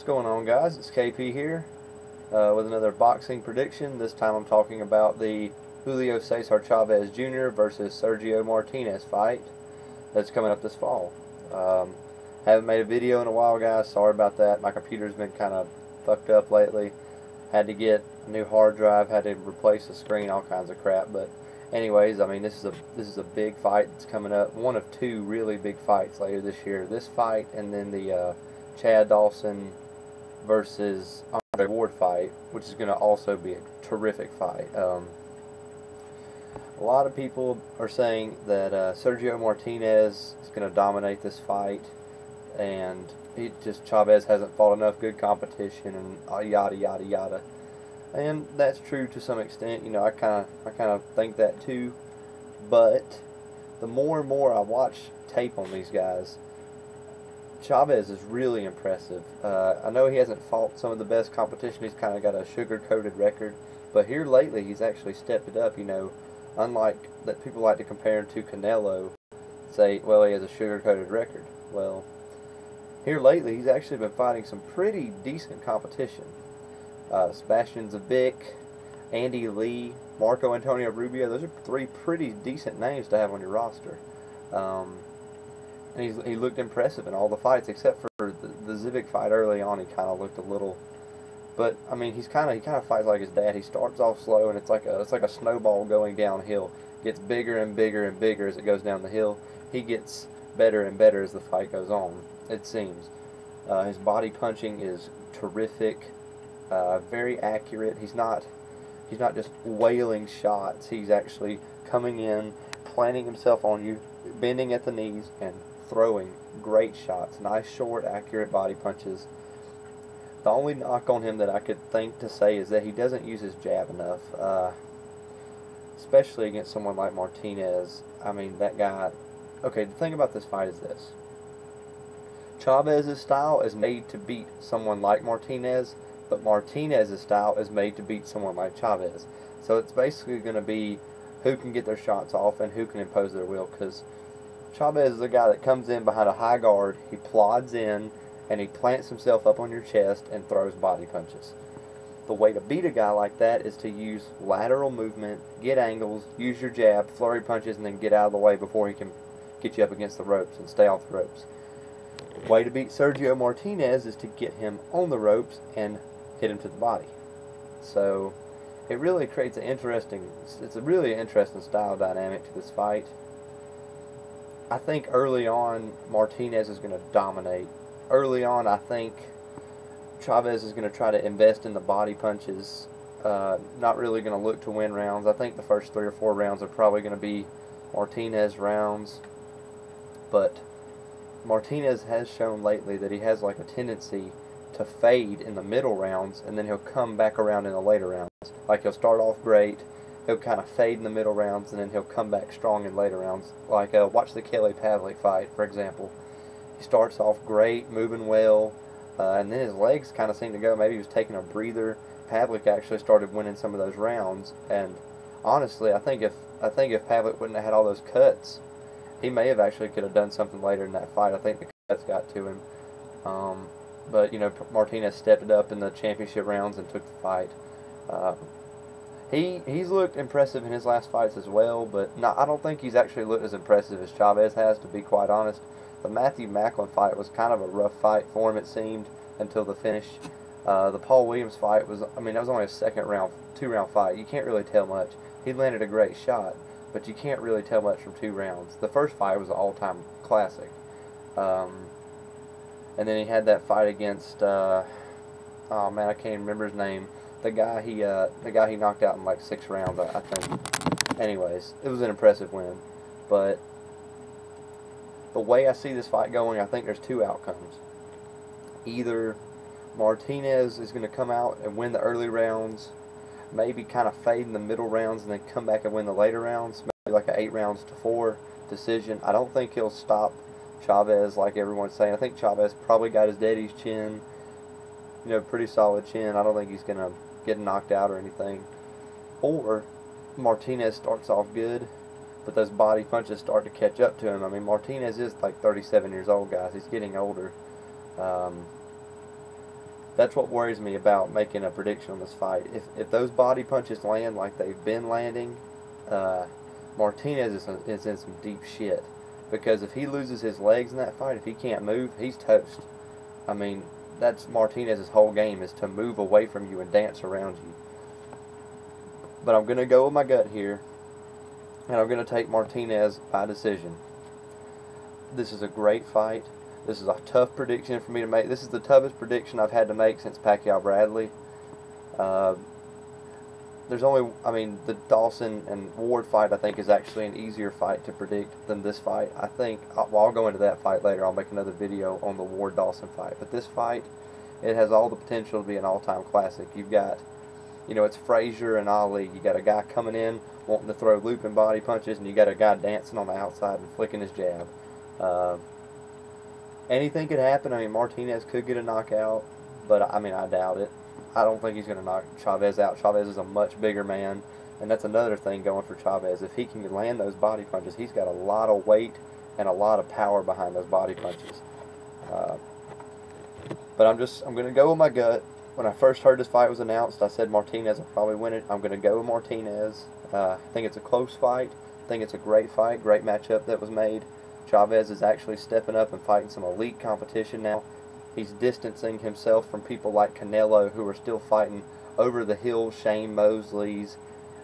What's going on guys? It's KP here uh, with another boxing prediction. This time I'm talking about the Julio Cesar Chavez Jr. versus Sergio Martinez fight that's coming up this fall. Um, haven't made a video in a while guys, sorry about that. My computer's been kind of fucked up lately. Had to get a new hard drive, had to replace the screen, all kinds of crap. But anyways, I mean this is a this is a big fight that's coming up. One of two really big fights later this year. This fight and then the uh, Chad Dawson versus Andre Ward fight, which is going to also be a terrific fight. Um, a lot of people are saying that uh, Sergio Martinez is going to dominate this fight, and he just Chavez hasn't fought enough good competition, and uh, yada yada yada. And that's true to some extent. You know, I kind of I kind of think that too. But the more and more I watch tape on these guys, Chavez is really impressive. Uh, I know he hasn't fought some of the best competition. He's kind of got a sugar-coated record, but here lately he's actually stepped it up. You know, unlike that people like to compare him to Canelo, say, well, he has a sugar-coated record. Well, here lately he's actually been fighting some pretty decent competition. Uh, Sebastian Zbik, Andy Lee, Marco Antonio Rubio. Those are three pretty decent names to have on your roster. Um, and he looked impressive in all the fights except for the, the Zbik fight early on. He kind of looked a little, but I mean he's kind of he kind of fights like his dad. He starts off slow and it's like a it's like a snowball going downhill. Gets bigger and bigger and bigger as it goes down the hill. He gets better and better as the fight goes on. It seems. Uh, his body punching is terrific, uh, very accurate. He's not he's not just wailing shots. He's actually coming in, planting himself on you, bending at the knees, and throwing great shots, nice short, accurate body punches. The only knock on him that I could think to say is that he doesn't use his jab enough, uh, especially against someone like Martinez. I mean, that guy. Okay, the thing about this fight is this. Chavez's style is made to beat someone like Martinez, but Martinez's style is made to beat someone like Chavez. So it's basically going to be who can get their shots off and who can impose their will because Chavez is a guy that comes in behind a high guard, he plods in, and he plants himself up on your chest and throws body punches. The way to beat a guy like that is to use lateral movement, get angles, use your jab, flurry punches, and then get out of the way before he can get you up against the ropes and stay off the ropes. The way to beat Sergio Martinez is to get him on the ropes and hit him to the body. So it really creates an interesting, it's a really interesting style dynamic to this fight. I think early on Martinez is going to dominate. Early on, I think Chavez is going to try to invest in the body punches. Uh, not really going to look to win rounds. I think the first three or four rounds are probably going to be Martinez rounds. But Martinez has shown lately that he has like a tendency to fade in the middle rounds and then he'll come back around in the later rounds. Like he'll start off great he'll kind of fade in the middle rounds and then he'll come back strong in later rounds. Like uh, watch the Kelly Pavlik fight, for example. He starts off great, moving well, uh, and then his legs kind of seem to go. Maybe he was taking a breather. Pavlik actually started winning some of those rounds, and honestly, I think if I think if Pavlik wouldn't have had all those cuts, he may have actually could have done something later in that fight. I think the cuts got to him. Um, but you know, Martinez stepped it up in the championship rounds and took the fight. Uh, he he's looked impressive in his last fights as well, but not, I don't think he's actually looked as impressive as Chavez has, to be quite honest. The Matthew Macklin fight was kind of a rough fight for him, it seemed, until the finish. Uh, the Paul Williams fight was, I mean, that was only a second round, two round fight. You can't really tell much. He landed a great shot, but you can't really tell much from two rounds. The first fight was an all time classic. Um, and then he had that fight against, uh, oh man, I can't remember his name the guy he uh, the guy he knocked out in like six rounds, I, I think. Anyways, it was an impressive win, but the way I see this fight going, I think there's two outcomes. Either Martinez is going to come out and win the early rounds, maybe kind of fade in the middle rounds, and then come back and win the later rounds, maybe like an eight rounds to four decision. I don't think he'll stop Chavez like everyone's saying. I think Chavez probably got his daddy's chin, you know, pretty solid chin. I don't think he's going to getting knocked out or anything. Or Martinez starts off good, but those body punches start to catch up to him. I mean, Martinez is like 37 years old, guys. He's getting older. Um, that's what worries me about making a prediction on this fight. If if those body punches land like they've been landing, uh, Martinez is, is in some deep shit. Because if he loses his legs in that fight, if he can't move, he's toast. I mean, that's Martinez's whole game is to move away from you and dance around you. But I'm going to go with my gut here, and I'm going to take Martinez by decision. This is a great fight. This is a tough prediction for me to make. This is the toughest prediction I've had to make since Pacquiao Bradley. Uh, there's only, I mean, the Dawson and Ward fight I think is actually an easier fight to predict than this fight. I think, uh, well, I'll go into that fight later. I'll make another video on the Ward Dawson fight. But this fight, it has all the potential to be an all-time classic. You've got, you know, it's Frazier and Ali. You got a guy coming in wanting to throw looping body punches, and you got a guy dancing on the outside and flicking his jab. Uh, anything could happen. I mean, Martinez could get a knockout, but I mean, I doubt it. I don't think he's going to knock Chavez out. Chavez is a much bigger man, and that's another thing going for Chavez. If he can land those body punches, he's got a lot of weight and a lot of power behind those body punches. Uh, but I'm just I'm going to go with my gut. When I first heard this fight was announced, I said Martinez will probably win it. I'm going to go with Martinez. Uh, I think it's a close fight. I think it's a great fight, great matchup that was made. Chavez is actually stepping up and fighting some elite competition now. He's distancing himself from people like Canelo who are still fighting over the hill Shane Mosley's.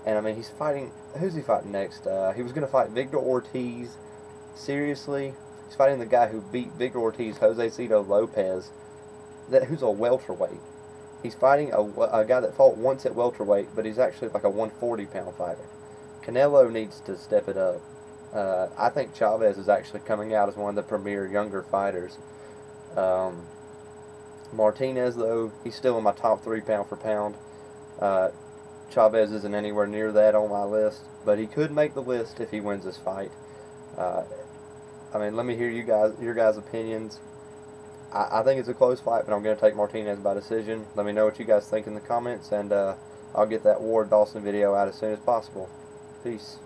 And I mean, he's fighting. Who's he fighting next? Uh, he was going to fight Victor Ortiz. Seriously? He's fighting the guy who beat Victor Ortiz, Josesito Lopez, that who's a welterweight. He's fighting a, a guy that fought once at welterweight, but he's actually like a 140 pound fighter. Canelo needs to step it up. Uh, I think Chavez is actually coming out as one of the premier younger fighters. Um, Martinez, though, he's still in my top three pound for pound. Uh, Chavez isn't anywhere near that on my list, but he could make the list if he wins this fight. Uh, I mean, let me hear you guys, your guys' opinions. I, I think it's a close fight, but I'm going to take Martinez by decision. Let me know what you guys think in the comments, and uh, I'll get that Ward Dawson video out as soon as possible. Peace.